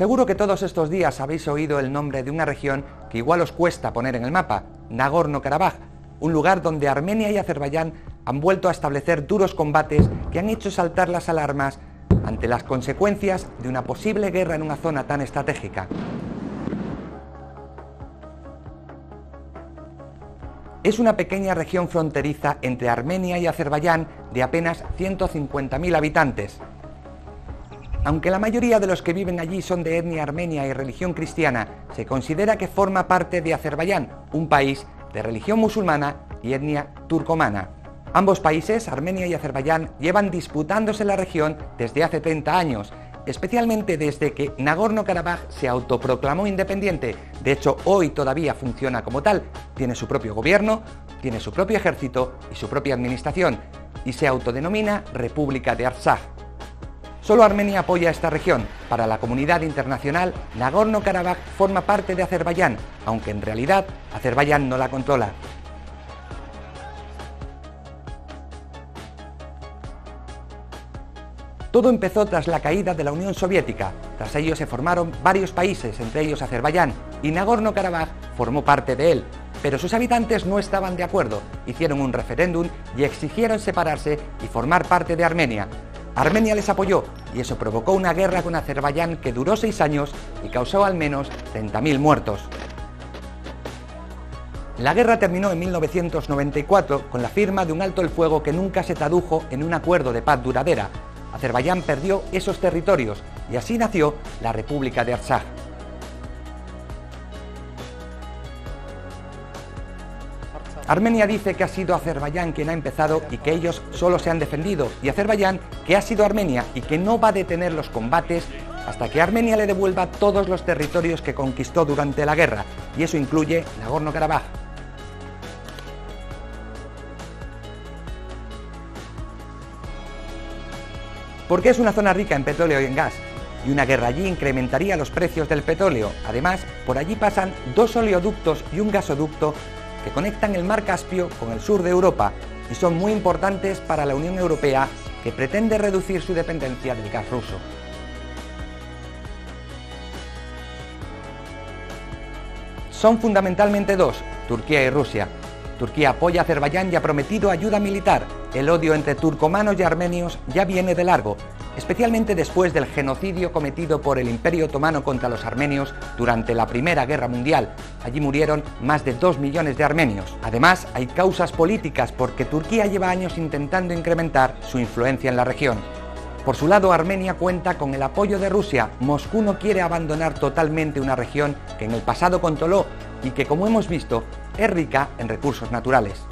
Seguro que todos estos días habéis oído el nombre de una región que igual os cuesta poner en el mapa, Nagorno-Karabaj, un lugar donde Armenia y Azerbaiyán han vuelto a establecer duros combates que han hecho saltar las alarmas ante las consecuencias de una posible guerra en una zona tan estratégica. Es una pequeña región fronteriza entre Armenia y Azerbaiyán de apenas 150.000 habitantes. Aunque la mayoría de los que viven allí son de etnia armenia y religión cristiana, se considera que forma parte de Azerbaiyán, un país de religión musulmana y etnia turcomana. Ambos países, Armenia y Azerbaiyán, llevan disputándose la región desde hace 30 años, especialmente desde que Nagorno-Karabaj se autoproclamó independiente. De hecho, hoy todavía funciona como tal. Tiene su propio gobierno, tiene su propio ejército y su propia administración, y se autodenomina República de Artsaj. Solo Armenia apoya esta región. Para la comunidad internacional, Nagorno-Karabaj forma parte de Azerbaiyán, aunque en realidad Azerbaiyán no la controla. Todo empezó tras la caída de la Unión Soviética. Tras ello se formaron varios países, entre ellos Azerbaiyán, y Nagorno-Karabaj formó parte de él. Pero sus habitantes no estaban de acuerdo, hicieron un referéndum y exigieron separarse y formar parte de Armenia. Armenia les apoyó y eso provocó una guerra con Azerbaiyán que duró seis años y causó al menos 30.000 muertos. La guerra terminó en 1994 con la firma de un alto el fuego que nunca se tradujo en un acuerdo de paz duradera. Azerbaiyán perdió esos territorios y así nació la República de Artsaj. Armenia dice que ha sido Azerbaiyán quien ha empezado y que ellos solo se han defendido, y Azerbaiyán que ha sido Armenia y que no va a detener los combates hasta que Armenia le devuelva todos los territorios que conquistó durante la guerra, y eso incluye Nagorno-Karabaj. Porque es una zona rica en petróleo y en gas, y una guerra allí incrementaría los precios del petróleo. Además, por allí pasan dos oleoductos y un gasoducto que conectan el mar Caspio con el sur de Europa y son muy importantes para la Unión Europea que pretende reducir su dependencia del gas ruso. Son fundamentalmente dos, Turquía y Rusia. Turquía apoya a Azerbaiyán y ha prometido ayuda militar. El odio entre turcomanos y armenios ya viene de largo especialmente después del genocidio cometido por el Imperio Otomano contra los armenios durante la Primera Guerra Mundial. Allí murieron más de 2 millones de armenios. Además, hay causas políticas porque Turquía lleva años intentando incrementar su influencia en la región. Por su lado, Armenia cuenta con el apoyo de Rusia. Moscú no quiere abandonar totalmente una región que en el pasado controló y que, como hemos visto, es rica en recursos naturales.